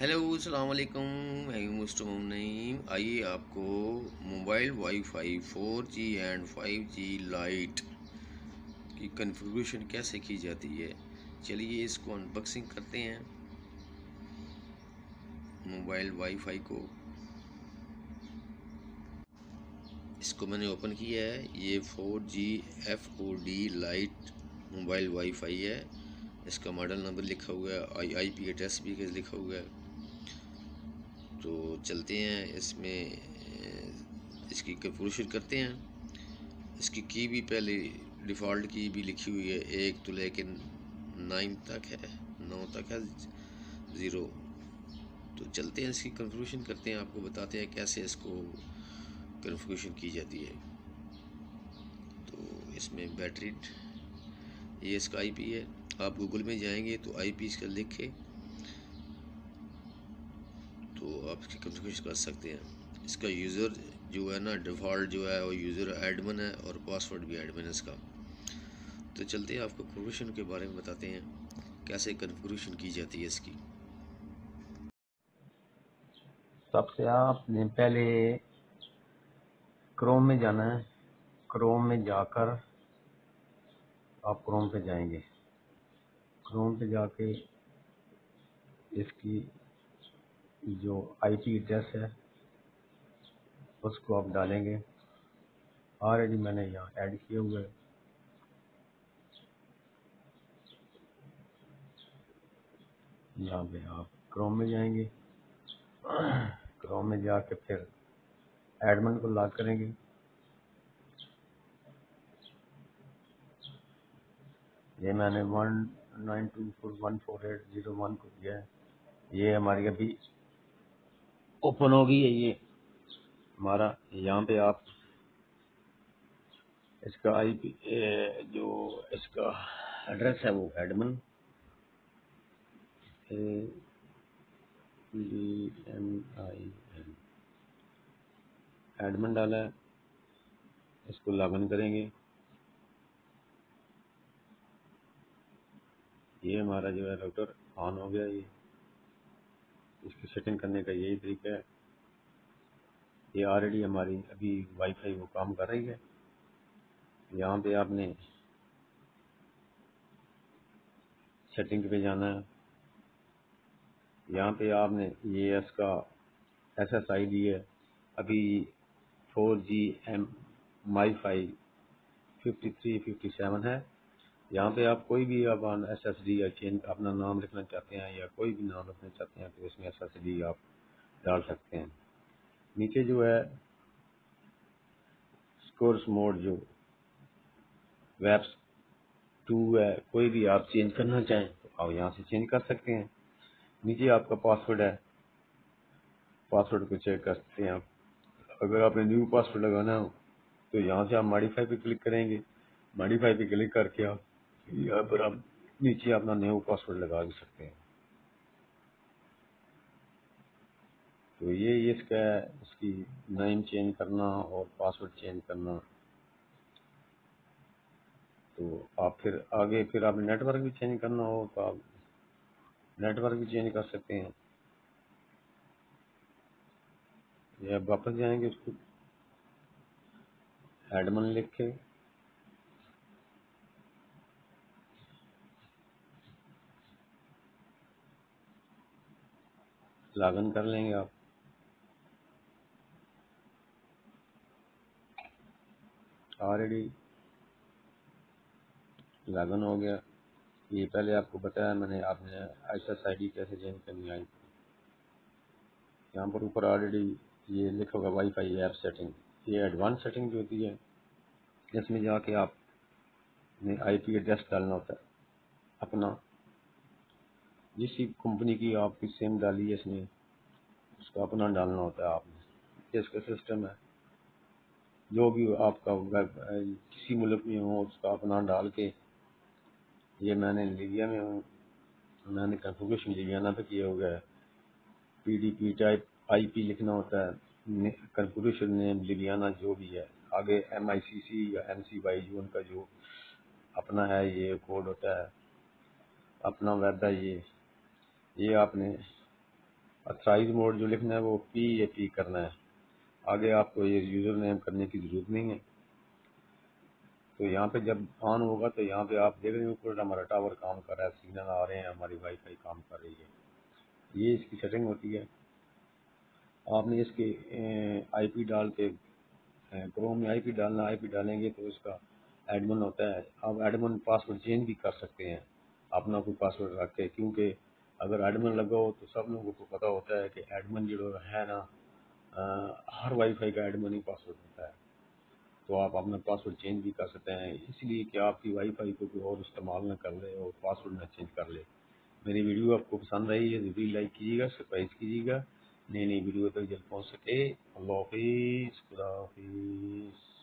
Hello वालेकुम मैं mister Naeem आइए आपको mobile wifi 4G and 5G light की कन्फिग्रेशन कैसे की जाती है? चलिए इसको अनबॉक्सिंग करते हैं। मोबाइल वाईफाई को। इसको मैंने ओपन किया है। ये 4G FOD light mobile wifi है। इसका मॉडल नंबर लिखा हुआ है, आई आई पी एड्रेस भी लिखा हुआ है। तो चलते हैं, इसमें इसकी कंफ्यूशन करते हैं। इसकी की भी पहले डिफ़ॉल्ट की भी लिखी हुई है, एक तो लेकिन नाइन तक है, नौ तक है ज़ीरो तो चलते हैं, इसकी कंफ्यूशन करते हैं, आपको बताते हैं कैसे इसको कंफ्यूशन की जाती है। तो इसमें बैटरी ये इसका आईपी है। आप गूगल में जाएँगे तो आईपी इसका लिखे आप कम्युनिकेशन कर सकते हैं। इसका यूज़र जो है ना डिफ़ॉल्ट जो है, वो यूज़र एडमिन है और पासवर्ड भी एडमिन है इसका। तो चलते हैं, आपको कन्फिग्रेशन के बारे में बताते हैं, कैसे कन्फिग्रेशन की जाती है इसकी। सबसे आपने पहले क्रोम में जाना है। क्रोम में जाकर आप क्रोम पे जाएँगे। क्रोम पे जाके इसकी जो आईपी एड्रेस है, उसको आप डालेंगे। ऑलरेडी मैंने यहाँ ऐड किए हुआ है। यहाँ पे आप क्रोम में जाएँगे। क्रोम में जाके फिर एडमिन को लॉक करेंगे। ये मैंने one nine two four one four eight zero one को दिया है। ये हमारी अभी ओपन हो गई है ये। हमारा, यहाँ पे आप इसका आईपी जो इसका एड्रेस है वो admin M I N admin डाला है। इसको लॉगिन करेंगे। ये हमारा जो है राउटर ऑन हो गया ये। इसकी सेटिंग करने का यही तरीका है। ये ऑलरेडी हमारी अभी वाईफाई वो काम कर रही है। यहाँ पे आपने सेटिंग पे जाना है। यहाँ पे आपने ये इसका एस एस आई डी है। अभी four G M MiFi fifty three fifty seven है। यहाँ पे आप कोई भी आप एस एस डी या चेन अपना नाम लिखना चाहते हैं या कोई भी नाम रखना चाहते हैं तो इसमें एस एस डी आप डाल सकते हैं। नीचे जो है स्कोर्स मोड जो वेब्स टू है, कोई भी आप चेंज करना चाहें तो आप यहाँ से चेंज कर सकते हैं। नीचे आपका पासवर्ड है। पासवर्ड को चेक कर सकते हैं आप। अगर आपने न्यू पासवर्ड लगाना हो तो यहाँ से आप मॉडिफाई पे क्लिक करेंगे। मॉडिफाई पे क्लिक करके आप यहाँ पर आप नीचे अपना न्यू पासवर्ड लगा भी सकते हैं। तो ये इसका, इसकी नेम चेंज करना और पासवर्ड चेंज करना। तो आप फिर आगे, फिर आप नेटवर्क भी चेंज करना हो तो आप नेटवर्क भी चेंज कर सकते हैं। ये वापस जाएँगे उसको एडमन लिख के। लागन कर लेंगे आप। ऑलरेडी लागन हो गया। ये पहले आपको बताया मैंने, आपने आई एस आई डी कैसे चेंज करनी आई यहाँ पर ऊपर ऑलरेडी ये लिखा होगा वाई फाई ऐप सेटिंग ये एडवांस सेटिंग जो होती है, इसमें जाके आप आई पी एड्रेस डालना होता है। अपना जिस कंपनी की आपकी सिम डाली है इसमें उसका अपना डालना होता है आपने। इसका सिस्टम है। जो भी आपका वेब किसी मुल्क में हो, उसका अपना डाल के, ये मैंने लीबिया में हूँ। मैंने कन्फिग्रेशन लिबियाना पे किया हुआ है P D P type I P लिखना होता है। कन्फिग्रेशन नेम लिबियाना जो भी है। आगे एम आई सी सी या एम सी वाई जो उनका जो अपना है, ये कोड होता है। अपना वेब है ये। ये आपने अथराइज मोड जो लिखना है वो पी ए पी करना है। आगे आपको ये यूज़र नेम करने की ज़रूरत नहीं है। तो यहाँ पे जब ऑन होगा तो यहाँ पे आप देख रहे हो ऊपर हमारा टावर काम कर रहा है सिग्नल आ रहे हैं, हमारी वाईफाई काम कर रही है। ये इसकी सेटिंग होती है। आपने इसके आईपी डाल के क्रोम में आईपी डालना आईपी डालेंगे तो इसका एडमन होता है। आप एडमन पासवर्ड चेंज भी कर सकते हैं। अपना कोई पासवर्ड रख के क्योंकि अगर एडमन लगा हो तो सब लोगों को पता होता है कि एडमन जो है ना आ, हर वाईफाई का एडमन ही पासवर्ड होता है। तो आप अपना पासवर्ड चेंज भी कर सकते हैं। इसलिए कि आपकी वाईफाई को कोई और इस्तेमाल न कर ले और पासवर्ड न चेंज कर ले। मेरी वीडियो आपको पसंद आई है ज़रूर लाइक कीजिएगा सब्सक्राइब कीजिएगा। नई नई वीडियो तक जल्द पहुँच सके। अल्लाह हाफिज़ खुदा हाफिज़।